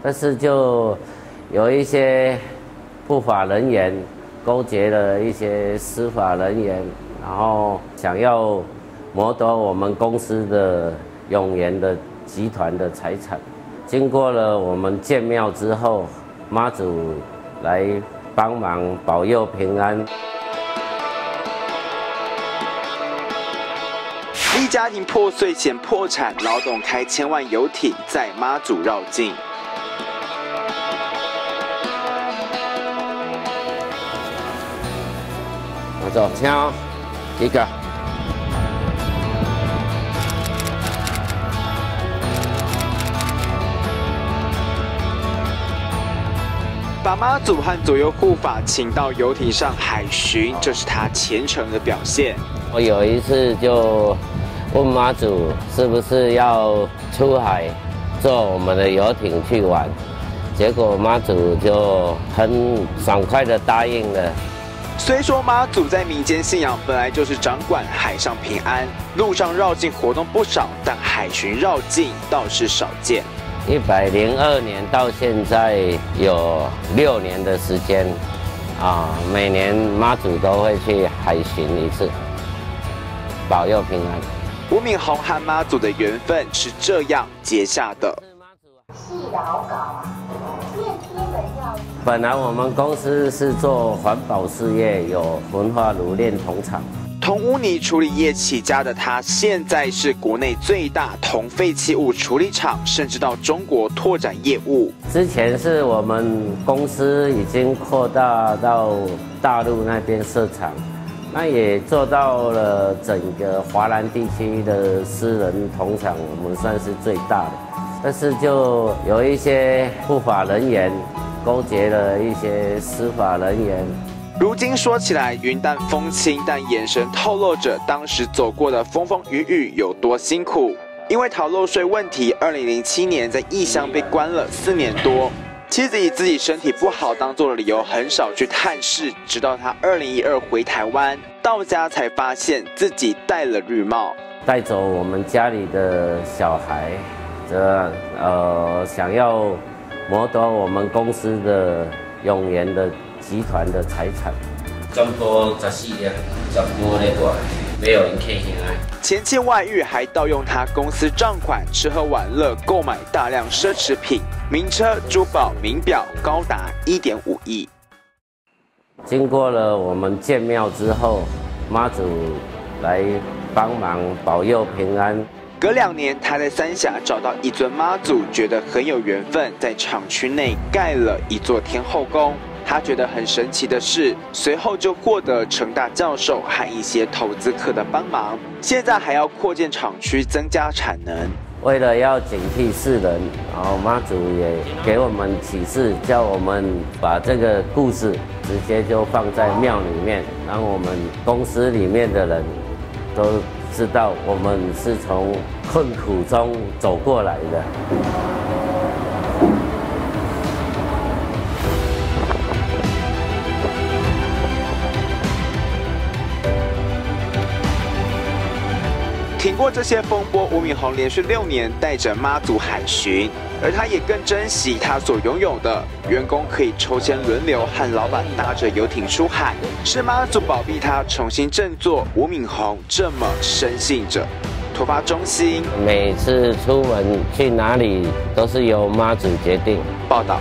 但是就有一些不法人员勾结了一些司法人员，然后想要谋夺我们公司的永源的集团的财产。经过了我们建庙之后，妈祖来帮忙保佑平安。一家庭破碎险破产，老董开千万游艇在妈祖绕境。走，敲一个。把妈祖和左右护法请到游艇上海巡，这是他虔诚的表现。我有一次就问妈祖是不是要出海坐我们的游艇去玩，结果妈祖就很爽快的答应了。虽说妈祖在民间信仰本来就是掌管海上平安，路上绕境活动不少，但海巡绕境倒是少见。一百零二年到现在有六年的时间，啊，每年妈祖都会去海巡一次，保佑平安。吴敏宏和妈祖的缘分是这样结下的。本来我们公司是做环保事业，有文化炉炼铜厂。从污泥处理业起家的他，现在是国内最大铜废弃物处理厂，甚至到中国拓展业务。之前是我们公司已经扩大到大陆那边设厂，那也做到了整个华南地区的私人铜厂，我们算是最大的。但是就有一些不法人员勾结了一些司法人员。如今说起来云淡风轻，但眼神透露着当时走过的风风雨雨有多辛苦。因为逃漏税问题，二零零七年在异乡被关了四年多。妻子以自己身体不好当做了理由，很少去探视。直到他二零一二回台湾，到家才发现自己戴了绿帽，带走我们家里的小孩，这呃想要谋夺我们公司的永源的。集团的财产，全部十四年，十五年过来，没有人欠钱啊。前妻外遇，还盗用他公司账款，吃喝玩乐，购买大量奢侈品，名车、珠宝、名表高达一点五亿。经过了我们建庙之后，妈祖来帮忙保佑平安。隔两年，他在三峡找到一尊妈祖，觉得很有缘分，在厂区内盖了一座天后宫。他觉得很神奇的是，随后就获得成大教授和一些投资客的帮忙，现在还要扩建厂区，增加产能。为了要警惕世人，然后妈祖也给我们启示，叫我们把这个故事直接就放在庙里面，让我们公司里面的人都知道我们是从困苦中走过来的。挺过这些风波，吴敏宏连续六年带着妈祖海巡，而他也更珍惜他所拥有的。员工可以抽签轮流和老板搭着游艇出海，是妈祖保庇他重新振作。吴敏宏这么深信着，突发中心每次出门去哪里都是由妈祖决定。报道。